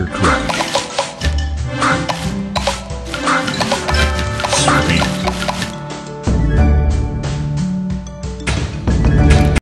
Masterclass.